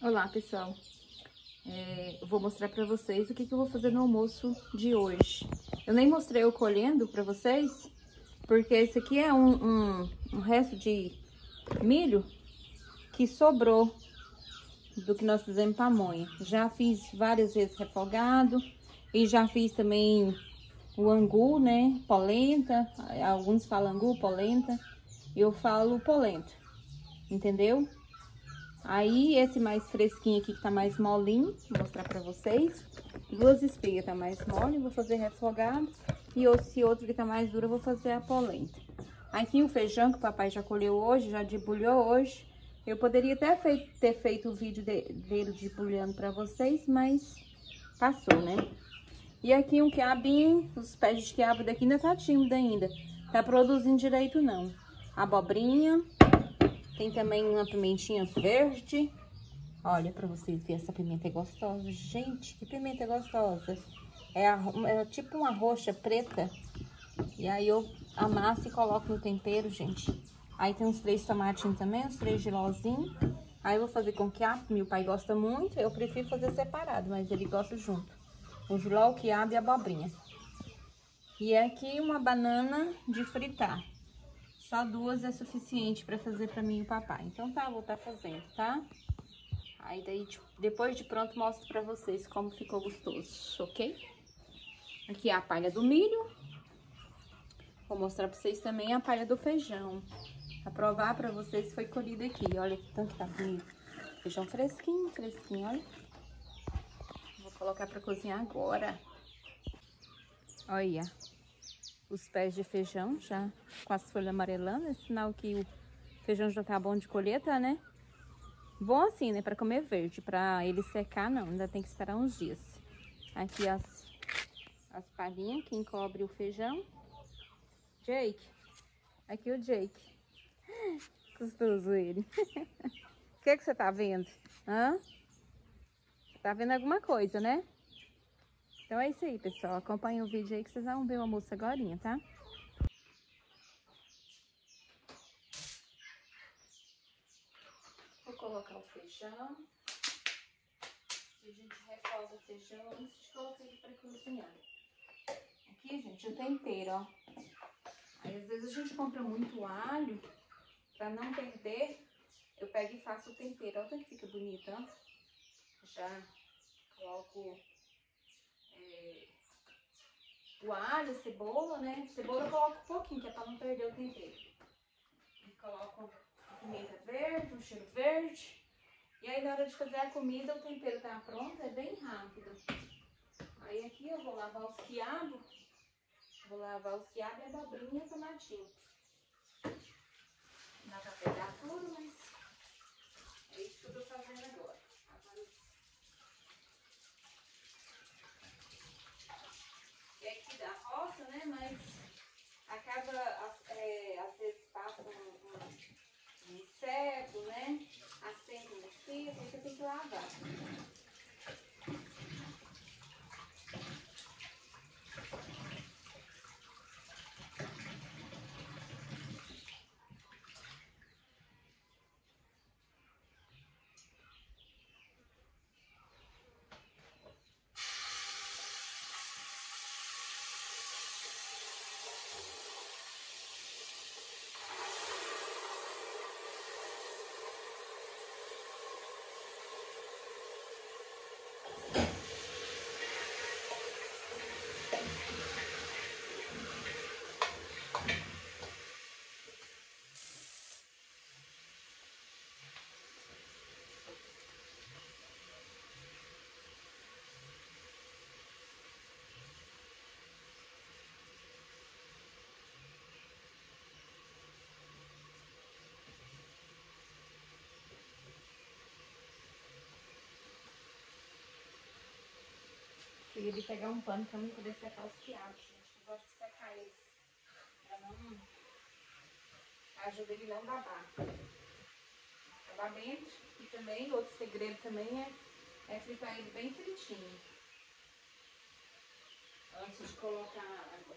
Olá, pessoal. É, eu vou mostrar pra vocês o que, que eu vou fazer no almoço de hoje. Eu nem mostrei eu colhendo pra vocês, porque esse aqui é um, um, um resto de milho que sobrou do que nós fizemos pamonha. Já fiz várias vezes refogado e já fiz também o angu, né? Polenta, alguns falam angu, polenta. Eu falo polenta, entendeu? Aí, esse mais fresquinho aqui, que tá mais molinho, vou mostrar pra vocês. Duas espigas tá mais mole, vou fazer refogado. E esse outro que tá mais duro, eu vou fazer a polenta. Aqui o feijão que o papai já colheu hoje, já debulhou hoje. Eu poderia até ter feito o vídeo de, dele debulhando pra vocês, mas passou, né? E aqui um quiabinho, os pés de quiabo daqui ainda tá tímido ainda. Tá produzindo direito não. Abobrinha, tem também uma pimentinha verde. Olha pra vocês verem, essa pimenta é gostosa. Gente, que pimenta gostosa. É, a, é tipo uma roxa preta. E aí eu amasso e coloco no tempero, gente. Aí tem uns três tomatinhos também, uns três gilozinhos. Aí eu vou fazer com quiabo, meu pai gosta muito. Eu prefiro fazer separado, mas ele gosta junto. O giló, o quiabo e a abobrinha. E aqui uma banana de fritar. Só duas é suficiente para fazer para mim e o papai. Então tá, vou estar tá fazendo, tá? Aí daí, tipo, depois de pronto, mostro para vocês como ficou gostoso, ok? Aqui é a palha do milho. Vou mostrar para vocês também a palha do feijão. Pra provar para vocês foi colhido aqui. Olha que tanto tá bonito. Feijão fresquinho, fresquinho, olha. Vou colocar para cozinhar agora. Olha os pés de feijão já com as folhas amarelando, é sinal que o feijão já tá bom de colheita, né? Bom assim, né? Para comer verde, para ele secar não, ainda tem que esperar uns dias. Aqui as, as palhinhas que encobre o feijão. Jake, aqui o Jake. Gostoso ele. O que, que você tá vendo? Hã? Tá vendo alguma coisa, né? Então é isso aí, pessoal. Acompanha o vídeo aí que vocês vão ver o almoço agora, tá? Vou colocar o feijão. E a gente refoga o feijão antes de colocar ele para cozinhar. Aqui, gente, o tempero, ó. Aí, às vezes, a gente compra muito alho. Pra não perder, eu pego e faço o tempero. Olha que fica bonito, ó. Já coloco o alho, a cebola, né? Cebola eu coloco um pouquinho, que é pra não perder o tempero. E coloco a pimenta verde, um cheiro verde. E aí na hora de fazer a comida o tempero tá pronto, é bem rápido. Aí aqui eu vou lavar os quiabos. Vou lavar os quiabos e a abobrinha e o tomatinho. Dá pra pegar tudo, mas é isso que eu tô fazendo agora. né? Mas acaba, é, às vezes passa um, um, um inseto, né? Acende um mosquito, você tem que lavar. Queria de pegar um pano pra não poder secar os quiabos, gente. Eu gosto de secar eles. Pra não... Ajuda ele não babar. Acabamento. E também, outro segredo também é, é fritar ele bem fritinho. Antes de colocar a água.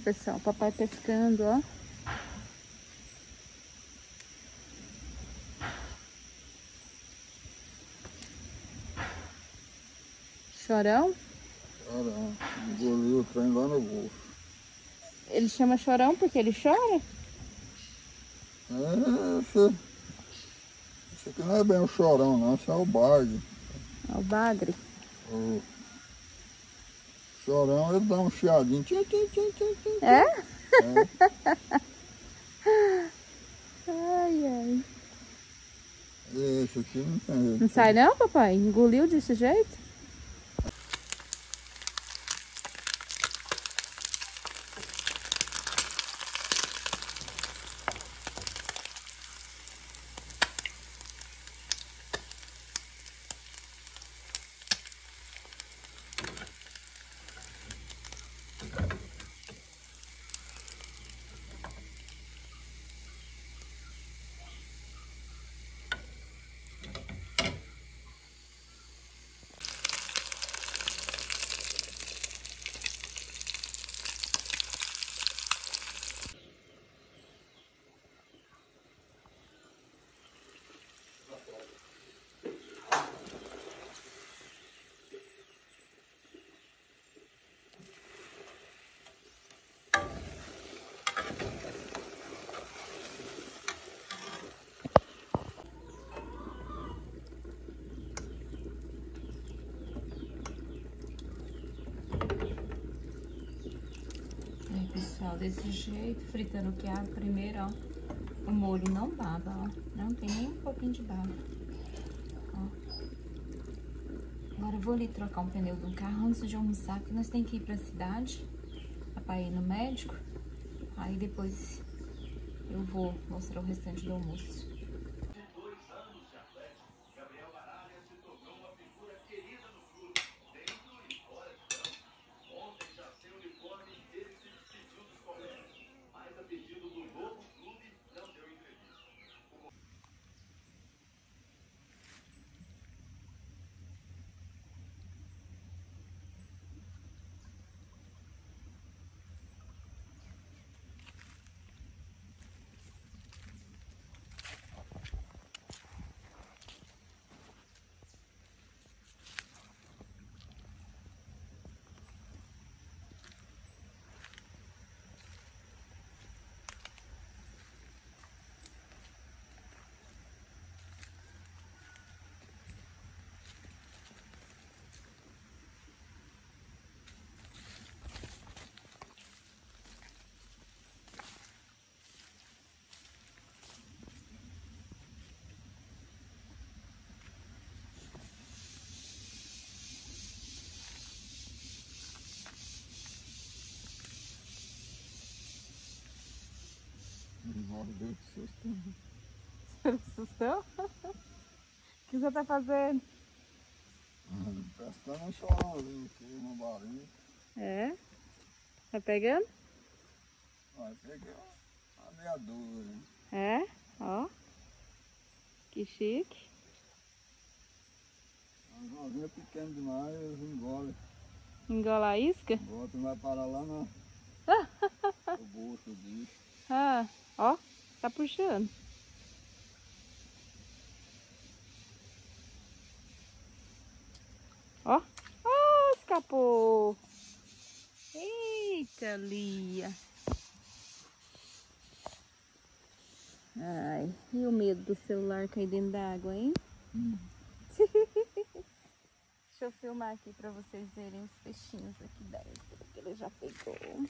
pessoal, papai pescando, ó. Chorão? Chorão. Engoliu o trem lá no bolso. Ele chama chorão porque ele chora? É, esse, esse aqui não é bem o chorão, não. Esse é o bagre. É o bagre. O chorão, ele dá um chiadinho. Tchim, tchim, tchim, tchim, tchim. É? É. Ai, ai. Esse aqui não tem. Não sai não, papai? Engoliu desse jeito? Aí, pessoal, desse jeito, fritando o quiabo primeiro, ó. O molho não baba, ó. Não tem nem um pouquinho de baba. Ó. Agora eu vou ali trocar um pneu do carro antes de almoçar, porque nós temos que ir pra cidade. Papai ir no médico. Aí depois eu vou mostrar o restante do almoço. Mordeu de susto. Você assustou? O que você tá fazendo? Pescando um chorãozinho aqui, uma balinha. É? Tá pegando? Aí peguei uma, meia hein? É? Ó. Que chique. As nozinhas pequenas demais, eles engolem. Engola a isca? Bota vai parar lá no, no bolso do bicho. Ah, ó. Tá puxando. Ó. Oh, escapou. Eita, Lia. Ai, e o medo do celular cair dentro d'água, hein? Hum. Deixa eu filmar aqui pra vocês verem os peixinhos aqui dentro, que ele já pegou.